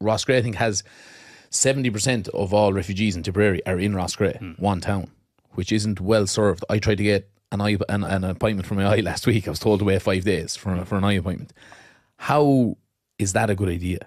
Roscrea, I think, has 70% of all refugees in Tipperary are in Roscrea, mm. one town, which isn't well served. I tried to get an, eye, an, an appointment for my eye last week. I was told to wait five days for, hmm. for an eye appointment. How is that a good idea?